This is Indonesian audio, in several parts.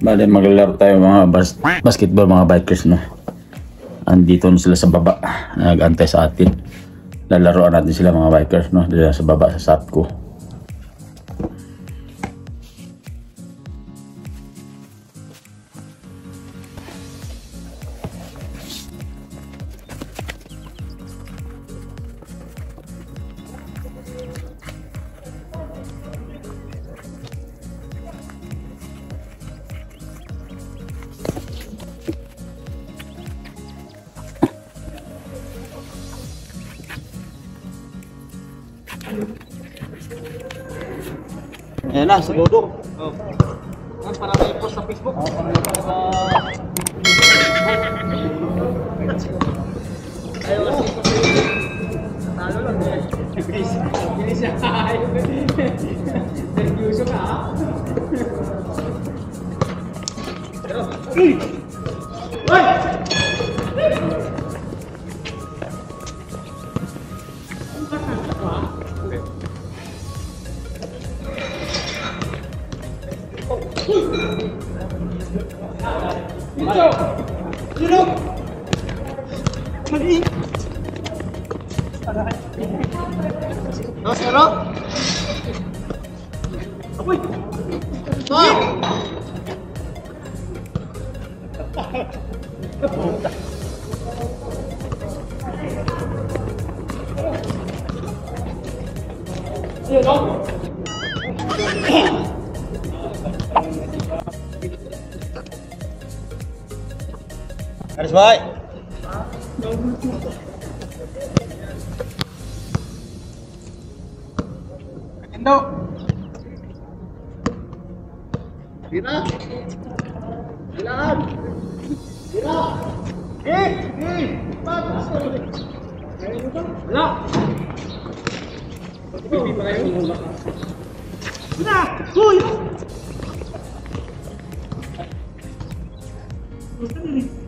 Bale, maglalaro tayo mga bas basketball mga bikers, no? Andito na sila sa baba. Nag-antay sa atin. Lalaroan natin sila mga bikers, no? Dito sa baba sa Satco. 等一下等一下。唉呦喂 Aris Bay! Indo! Tira! Bilaan! Tira! Eh! Eh! Patas ka ulit! Kaya nyo ba? Wala! Pag-ibig pa kayo? Wala! Uy!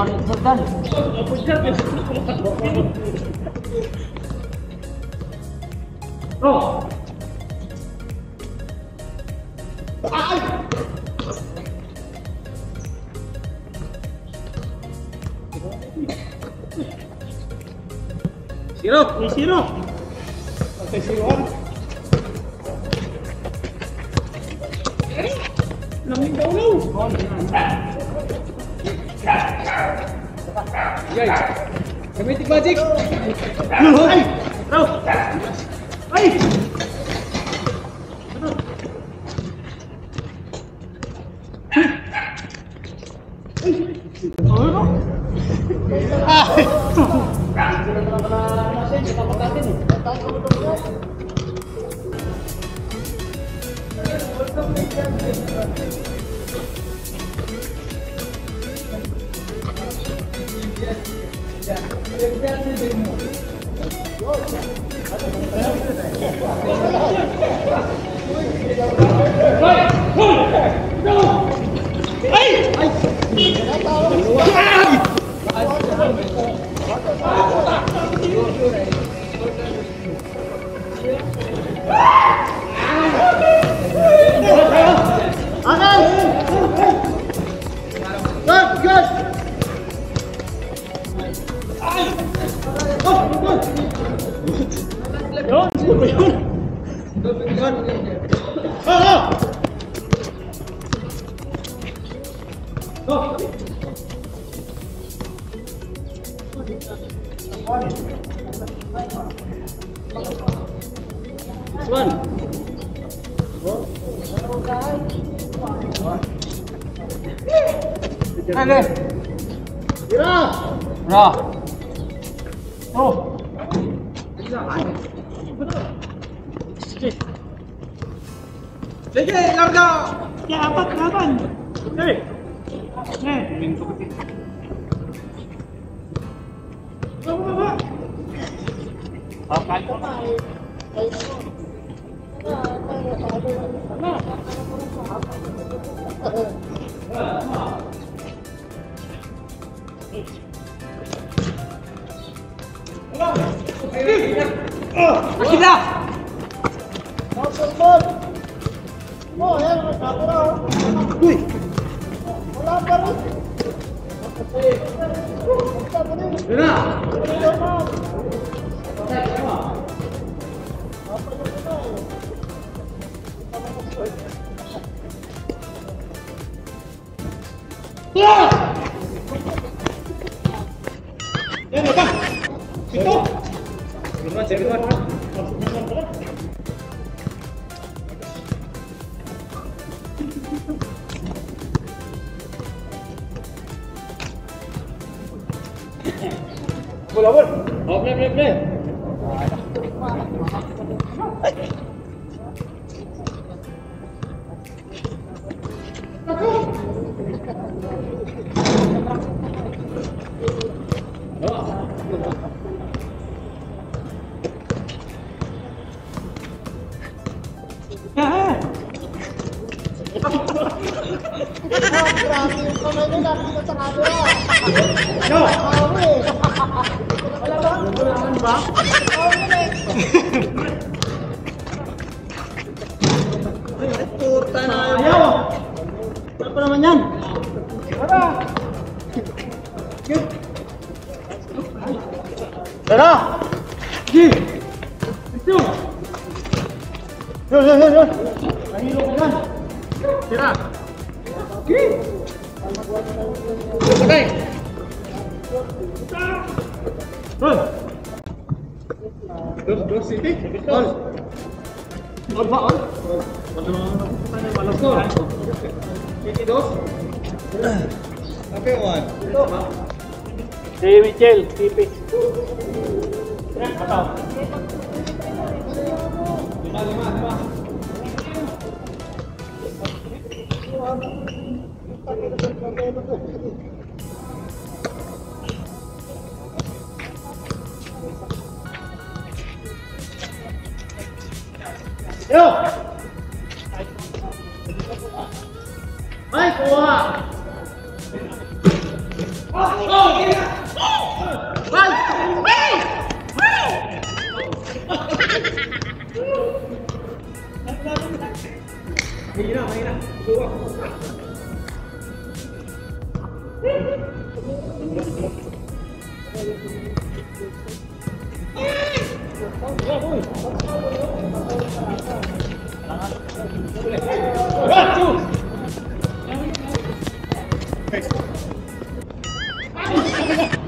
Oh! Sirop! May sirop! Okay, siroan. Lamig daw daw! Yay! Gamitin magic! Ay! Raw! 啥？哦，你在干啥？你不能，谁？谁谁干啥？你干啥？干啥？哎，哎，明叔，快点，快快快！老板，怎么来？来什么？那个那个啥子？什么？那个那个啥？嗯。Aqui dá! Dá o seu fone! Morrendo, não tá por hora! Ui! Olha lá, garoto! Tá bonito? Não! Yeah! Puta na Ayaw! Ano pa naman! Door, door city? All. All ba, all? All. Malang door. City door? Okay, one. Ito ba? Si Michel, tipi. Ataw. Lima, lima, lima. Thank you.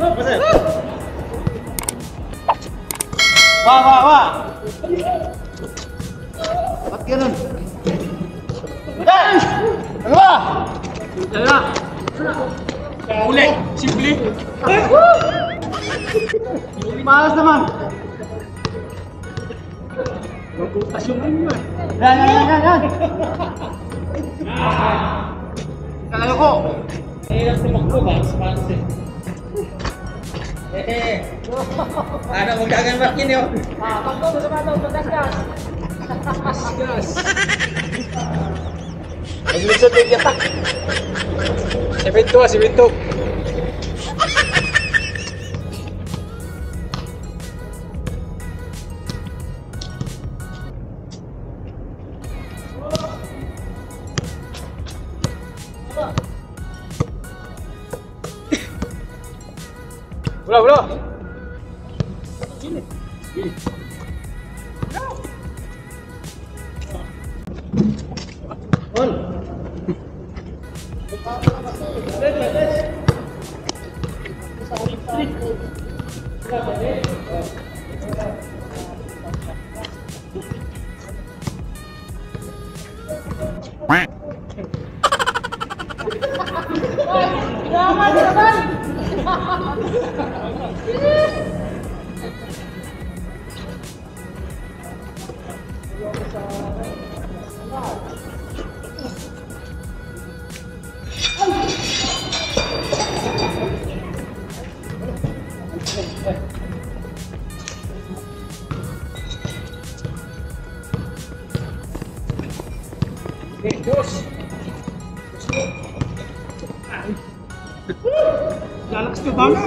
What's it? Wa, wa, wa! Ba't ganun? Hey! Dalawa! Dalawa! Uli! Simple! Malas naman! Magkutas yung ano eh. Yan, yan, yan, yan! Kala ko! Kailan sa magkutas, pansin. Eh, ano mo gagamit yun yun? Ah, pagko, sumato, pagkaskas! Gas. Naglusot yung yatak. Semento ah, semento. Bola, Bro, bro.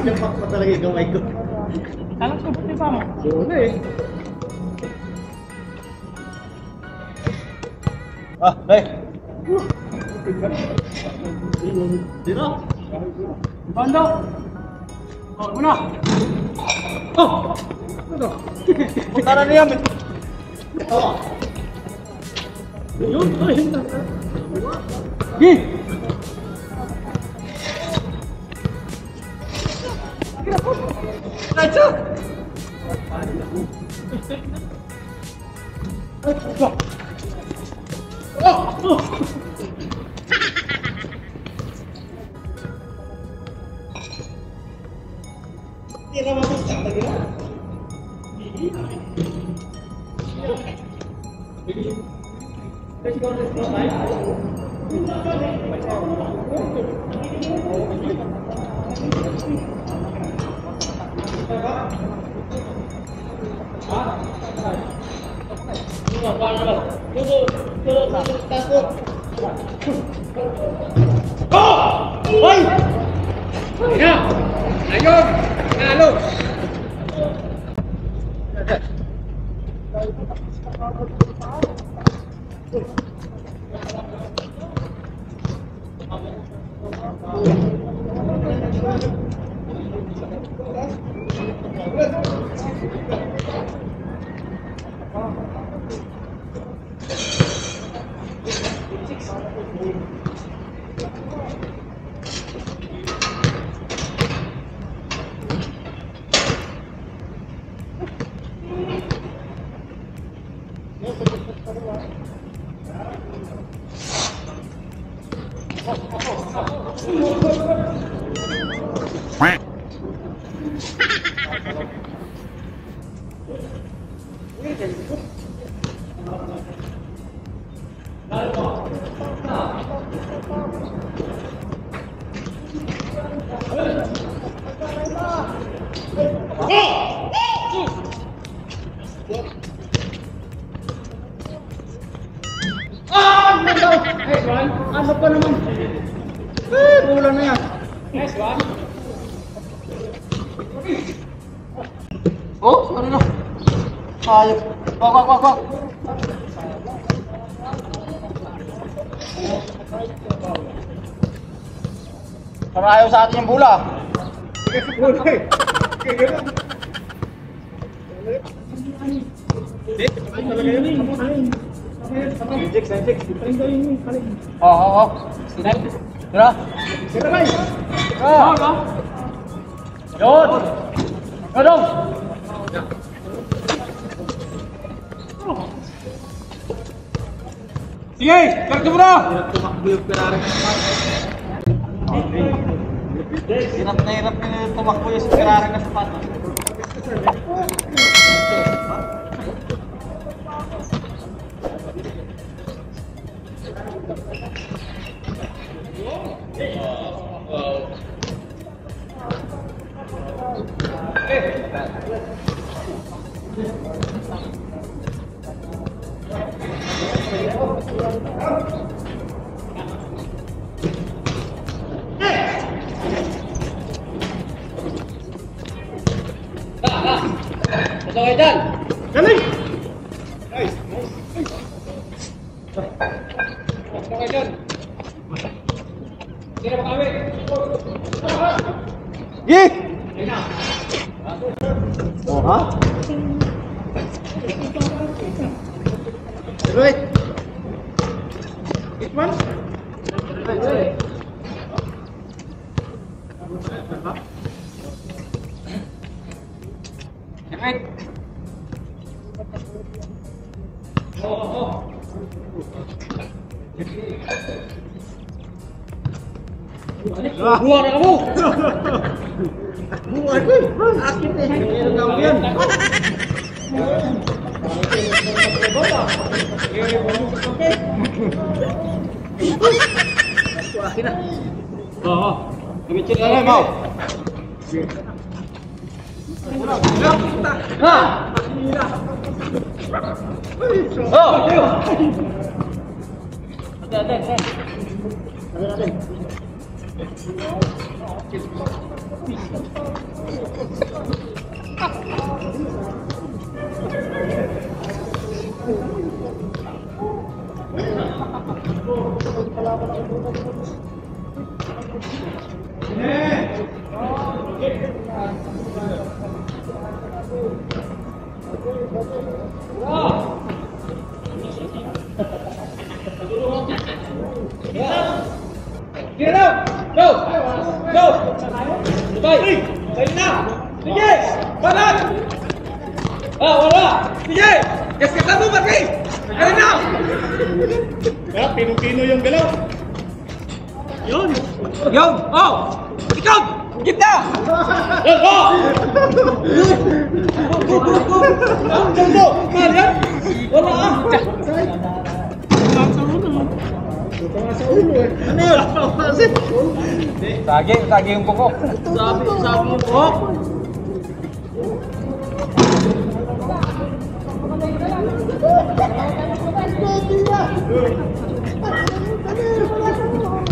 Napak pa talaga yung kamay ko. Alam ko, ba't pa mo? Oo na eh. Ah, hey! Dito! Bando! Oh, muna! Oh! Ano? Punta na niya! Oh! Yun! Ay! Gin! 来抢！哇！哦哦！哈哈哈哈！你他妈不是抢的吗？你你你！快去搞这个！Gracias. naman daw. Nice one. Ano pa naman? Eh, bola na yan. Nice one. Oh, sorry na. Sayop. Wag, wag, wag, wag. Para ayaw sa atin yung bola. Kasi bola eh. Kaya na. Dito, talaga yun. Eh. Eh. Sino ba? Tira. Yun. Yun. Sige! Karga mo na! Hirap na hirap na tumakbo yung Ferrari na sapatos. Wait. It one. Wait, wait. 好。Sagi, sagi yung buko. Sabi, sabi mo po.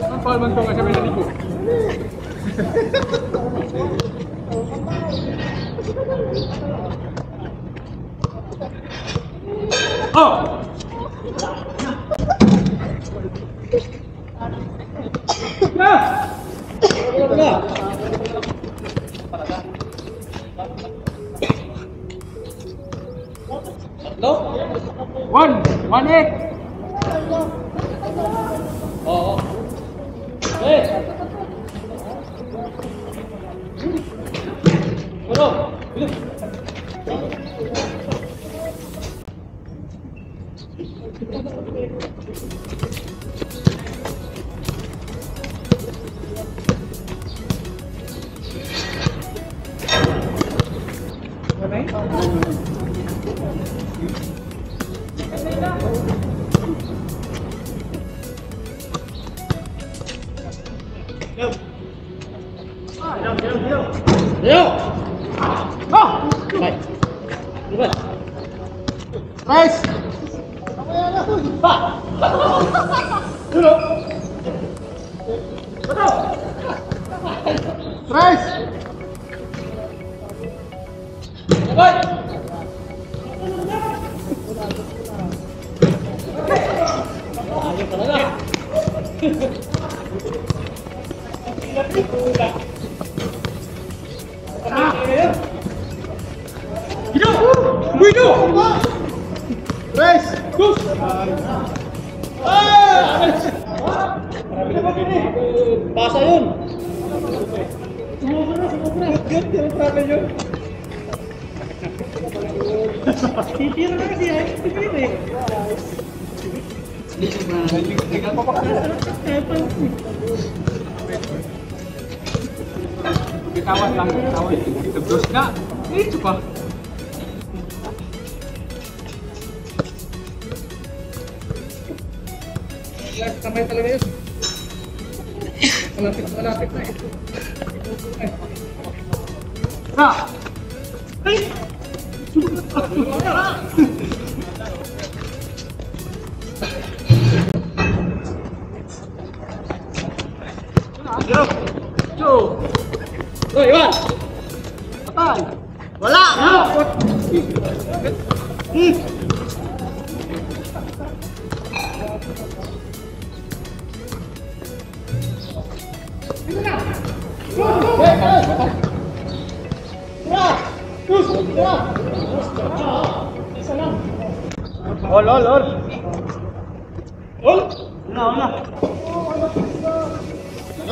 Ang nga may. Oh! Na! Na! No? One! One eight! Hidup! Bitawas. Tebus na. Itu pa. Kamay talaga yun. Malapit, malapit na eh. Na! Go! Go! Go, Iwan! Patay! Wala! Hmm. Ol, ol, ol. Ol. Una, una.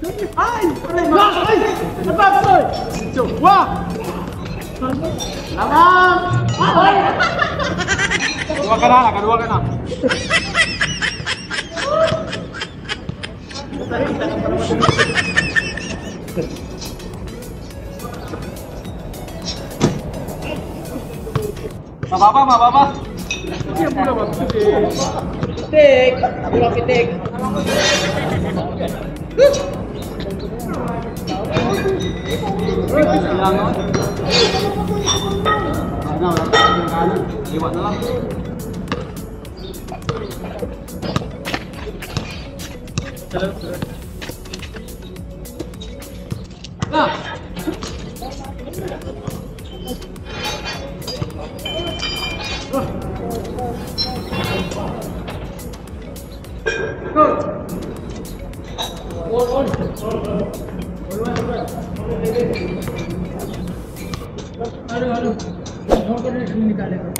Ay! Ay! Ay! Napapatoy! Wah! Lamang! Ay! Dua ka na, nakadua ka na. Mababa, mababa. Pitik. Dua pitik. Iwat na 哪个？deliver.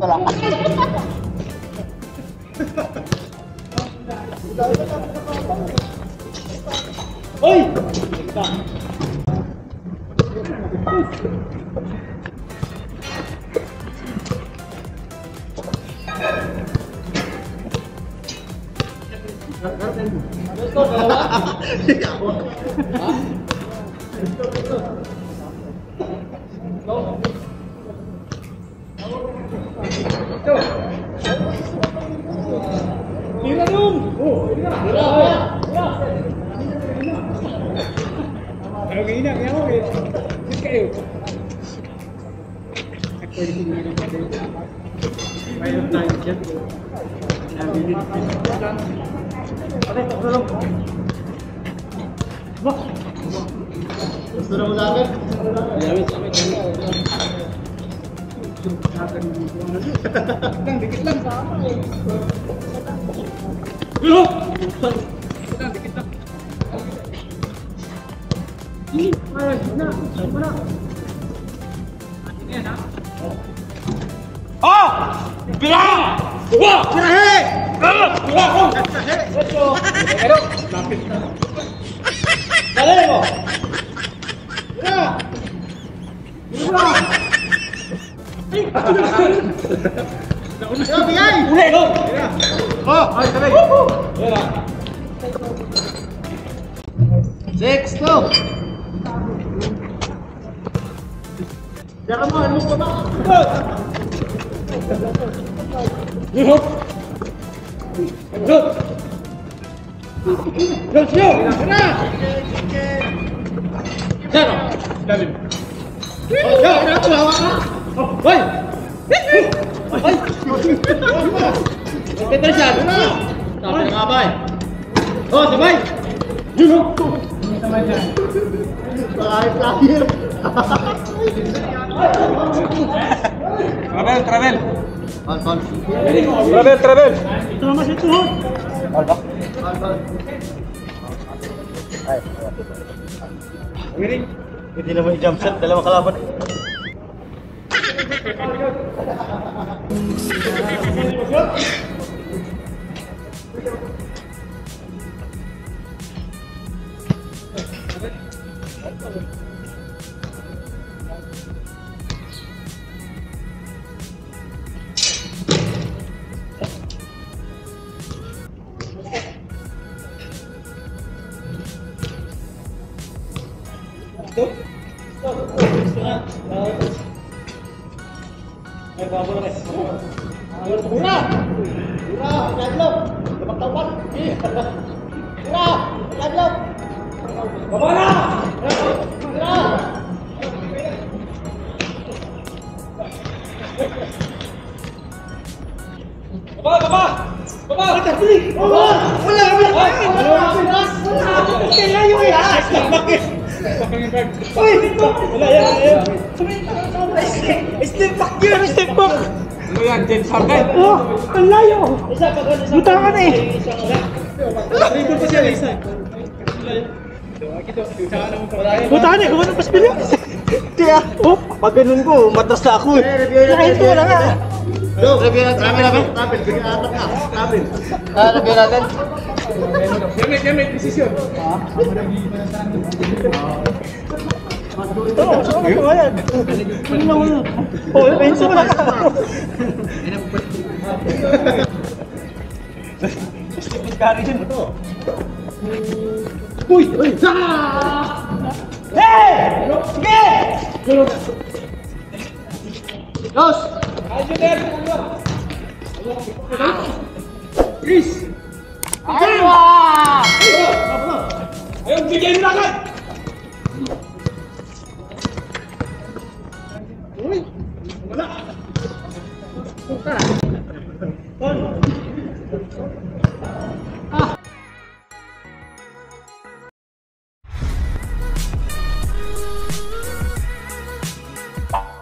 Tôi làm mặt Ôi! Hãy subscribe cho kênh Ghiền Mì Gõ Để không bỏ lỡ những video hấp dẫn Nah. Wah. Sudah mau Akan dikit lang sa ako eh. Bilo! Ang dikit lang. Ay, wala. Wala. Atin yan ha? Oh! Bila! Wah! Kirahe! Ah! Bila! Kirahe! Pero, lapit na. Mo! Bila! Bila! Yo, Miguel. Un ego. Oh, ahí está. Mira. Sexto. Ya vamos en un poco. Hijo. Yo. Yo, yo. Cero. Dale. Oh, ya, ya, ya, ya. Oh, hoy! Hoy! Peter siya! Sabi na nga ba eh? Oh, sabay! Yun oh! Travel, travel. Travel, travel. Tuhod! Hindi naman i-jump shot, dalawang kalaban. 啊！Pura! Pura! Kadlok! Lumagtapan! Pura! Kadlok! Baba na! Pura! Baba, baba. Baba. Baba! Wala! Wala! Wala! Kaya yung ihas! Wala yan! Wala! Step back yun! Step back! Ano yan, James Harden? Oh, ang layo! Buta ka na eh! Dribble pa siya isa. Buta ka na eh, gumana pa sa bilyo. Kaya, oh, pag ganun ko, matas na ako eh. Kahit ko na nga. Go, review natin. Travel, travel. Travel, bigyan atak ka. Travel. Ah, review natin. Gamit, gamit, desisyon. Oo, ano ba yan? Ano naman? Oo, penso na. Tapos tipid ka rin yun. Uy! Uy! Hey! Sige! Dos! Chris! Ayun! Ayun! Ayun! Bigyan na agad! 喂怎么了？再来